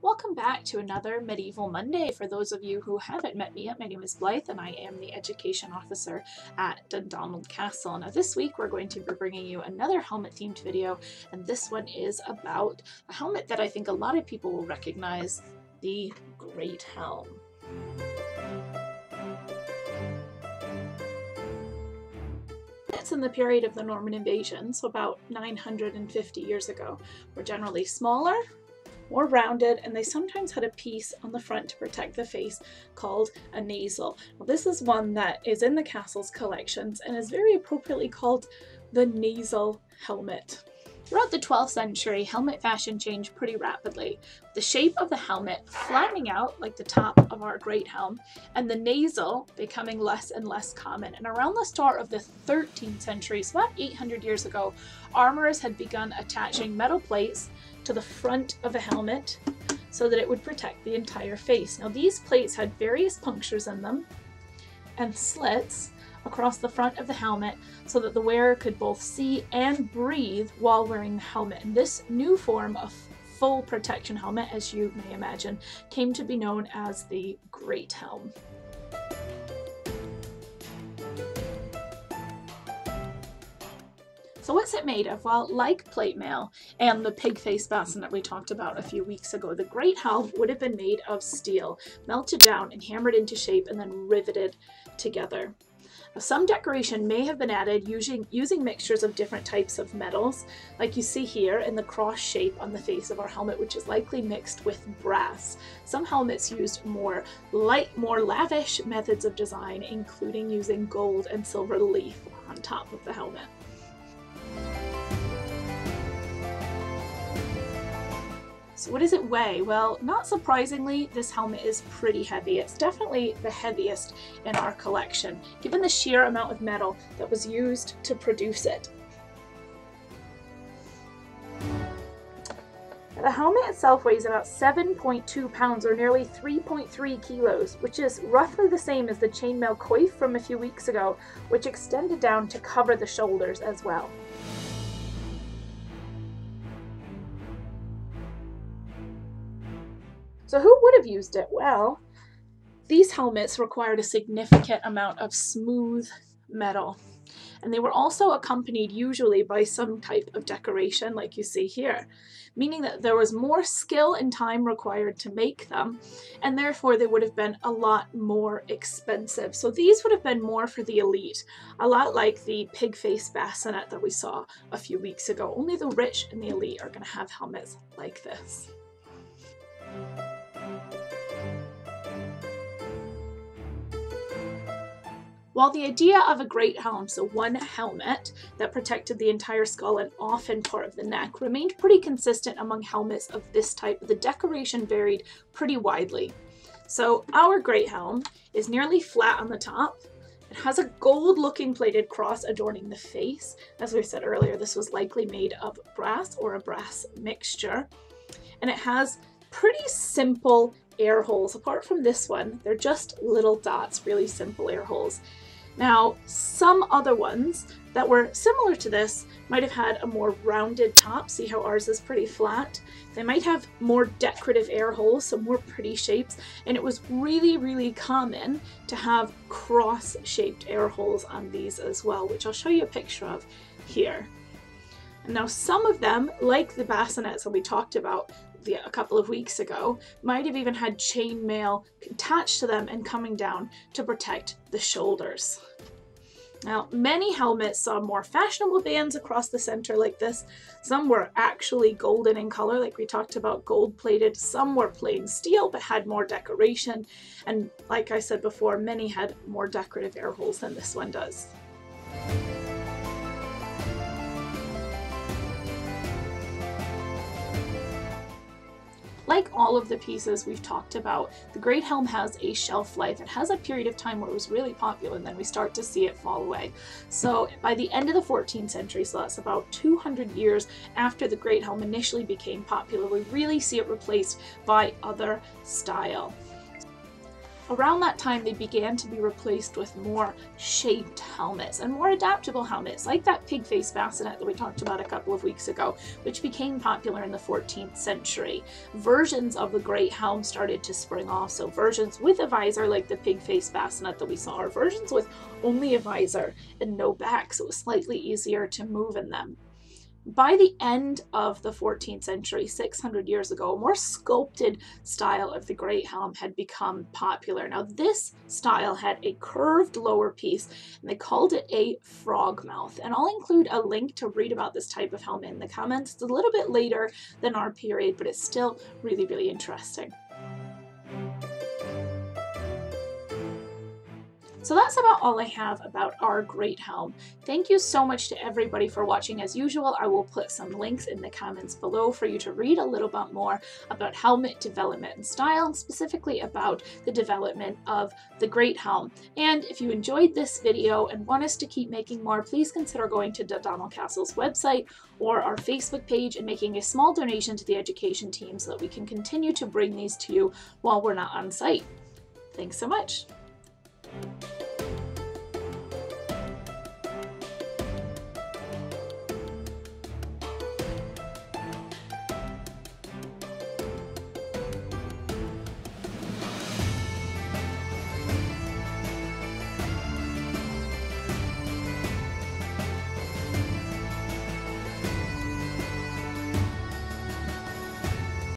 Welcome back to another Medieval Monday. For those of you who haven't met me yet, my name is Blythe and I am the Education Officer at Dundonald Castle. Now this week we're going to be bringing you another helmet themed video and this one is about a helmet that I think a lot of people will recognize, the Great Helm. It's in the period of the Norman invasion, so about 950 years ago, were generally smaller, more rounded, and they sometimes had a piece on the front to protect the face called a nasal. Well, this is one that is in the castle's collections and is very appropriately called the nasal helmet. Throughout the 12th century, helmet fashion changed pretty rapidly, the shape of the helmet flattening out like the top of our great helm, and the nasal becoming less and less common. And around the start of the 13th century, so about 800 years ago, armorers had begun attaching metal plates to the front of a helmet so that it would protect the entire face. Now these plates had various punctures in them and slits across the front of the helmet so that the wearer could both see and breathe while wearing the helmet. And this new form of full protection helmet, as you may imagine, came to be known as the Great Helm. So what's it made of? Well, like plate mail and the pig face bassinet we talked about a few weeks ago, the Great Helm would have been made of steel, melted down and hammered into shape and then riveted together. Some decoration may have been added using, using mixtures of different types of metals, like you see here in the cross shape on the face of our helmet, which is likely mixed with brass. Some helmets used more light, more lavish methods of design, including using gold and silver leaf on top of the helmet. So what does it weigh? Well, not surprisingly, this helmet is pretty heavy. It's definitely the heaviest in our collection, given the sheer amount of metal that was used to produce it. The helmet itself weighs about 7.2 pounds or nearly 3.3 kilos, which is roughly the same as the chainmail coif from a few weeks ago, which extended down to cover the shoulders as well. So who would have used it? Well, these helmets required a significant amount of smooth metal. And they were also accompanied usually by some type of decoration like you see here, meaning that there was more skill and time required to make them, and therefore they would have been a lot more expensive. So these would have been more for the elite, a lot like the pig face bassinet that we saw a few weeks ago. Only the rich and the elite are going to have helmets like this. While the idea of a great helm, so one helmet that protected the entire skull and often part of the neck, remained pretty consistent among helmets of this type, the decoration varied pretty widely. So our great helm is nearly flat on the top. It has a gold looking plated cross adorning the face. As we said earlier, this was likely made of brass or a brass mixture. And it has pretty simple air holes. Apart from this one, they're just little dots, really simple air holes. Now, some other ones that were similar to this might have had a more rounded top. See how ours is pretty flat? They might have more decorative air holes, so more pretty shapes. And it was really, really common to have cross-shaped air holes on these as well, which I'll show you a picture of here. Now, some of them, like the bassinets that we talked about, a couple of weeks ago might have even had chainmail attached to them and coming down to protect the shoulders. Now, many helmets saw more fashionable bands across the center like this. Some were actually golden in color, like we talked about, gold plated. Some were plain steel, but had more decoration. And like I said before, many had more decorative air holes than this one does. Like all of the pieces we've talked about, the Great Helm has a shelf life. It has a period of time where it was really popular and then we start to see it fall away. So by the end of the 14th century, so that's about 200 years after the Great Helm initially became popular, we really see it replaced by other style. Around that time, they began to be replaced with more shaped helmets and more adaptable helmets, like that pig face bassinet that we talked about a couple of weeks ago, which became popular in the 14th century. Versions of the great helm started to spring off, so versions with a visor, like the pig face bassinet that we saw, or versions with only a visor and no back, so it was slightly easier to move in them. By the end of the 14th century, 600 years ago, a more sculpted style of the great helm had become popular. Now, this style had a curved lower piece, and they called it a frog mouth. And I'll include a link to read about this type of helm in the comments. It's a little bit later than our period, but it's still really, really interesting. So that's about all I have about our Great Helm. Thank you so much to everybody for watching. As usual, I will put some links in the comments below for you to read a little bit more about helmet development and style, specifically about the development of the Great Helm. And if you enjoyed this video and want us to keep making more, please consider going to Dundonald Castle's website or our Facebook page and making a small donation to the education team so that we can continue to bring these to you while we're not on site. Thanks so much.